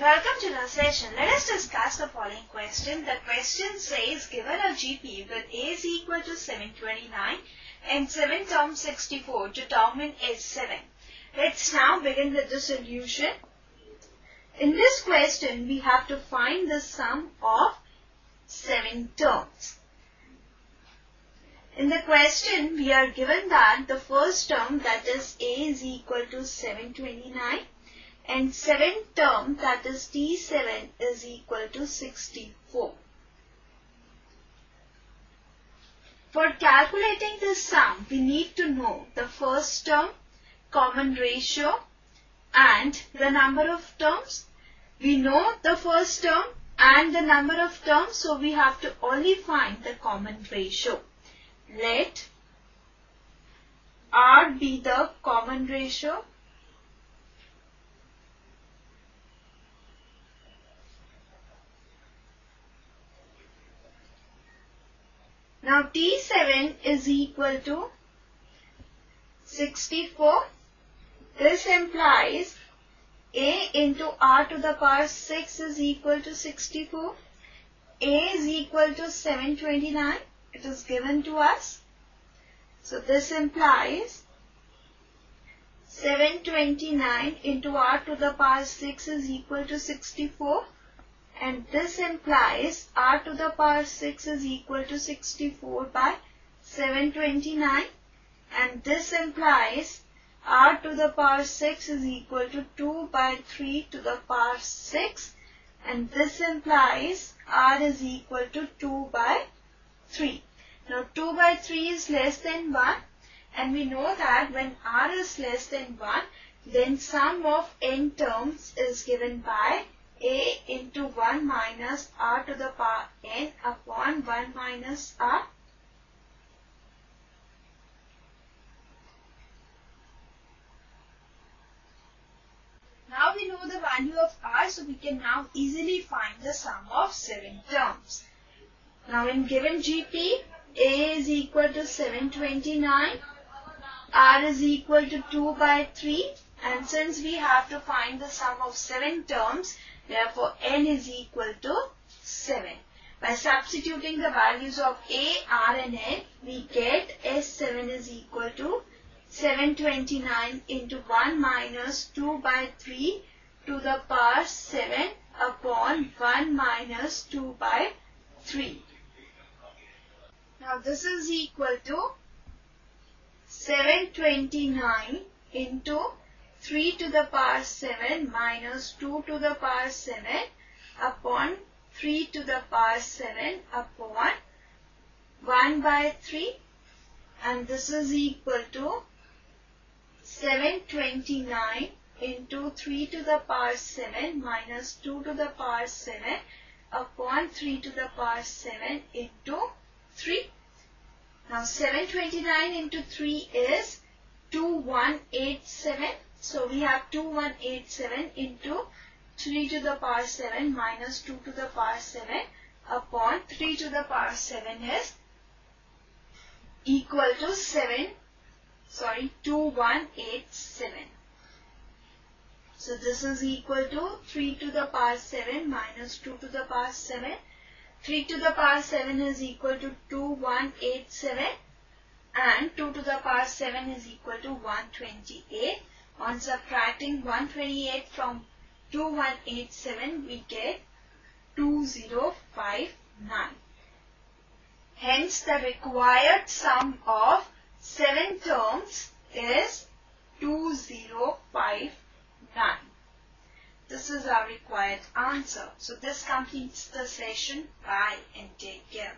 welcome to the session. Let us discuss the following question. The question says given a GP with A is equal to 729 and 7 terms 64 determine S7. Let's now begin with the solution. In this question we have to find the sum of 7 terms. In the question we are given that the first term that is A is equal to 729 and 7th term that is T7 is equal to 64. For calculating this sum, we need to know the first term, common ratio and the number of terms. We know the first term and the number of terms, so we have to only find the common ratio. Let R be the common ratio Now T7 is equal to 64. This implies A into R to the power 6 is equal to 64. A is equal to 729. It is given to us. So this implies 729 into R to the power 6 is equal to 64 and this implies r to the power 6 is equal to 64 by 729 and this implies r to the power 6 is equal to 2 by 3 to the power 6 and this implies r is equal to 2 by 3. Now 2 by 3 is less than 1 and we know that when r is less than 1 then sum of n terms is given by a into 1 minus r to the power n upon 1 minus r. Now we know the value of r so we can now easily find the sum of 7 terms. Now in given GP, A is equal to 729, R is equal to 2 by 3 and since we have to find the sum of 7 terms, Therefore, n is equal to 7. By substituting the values of a, r and n, we get S7 is equal to 729 into 1 minus 2 by 3 to the power 7 upon 1 minus 2 by 3. Now this is equal to 729 into 3 to the power 7 minus 2 to the power 7 upon 3 to the power 7 upon 1 by 3 and this is equal to 729 into 3 to the power 7 minus 2 to the power 7 upon 3 to the power 7 into 3. Now 729 into 3 is 2187 so we have 2187 into 3 to the power 7 minus 2 to the power 7 upon 3 to the power 7 is equal to 7 sorry 2187. So this is equal to 3 to the power 7 minus 2 to the power 7. 3 to the power 7 is equal to 2187 and 2 to the power 7 is equal to 128. On subtracting 128 from 2187, we get 2059. Hence, the required sum of 7 terms is 2059. This is our required answer. So, this completes the session. Bye and take care.